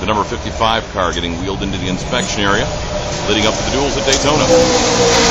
The number 55 car getting wheeled into the inspection area, leading up to the duels at Daytona.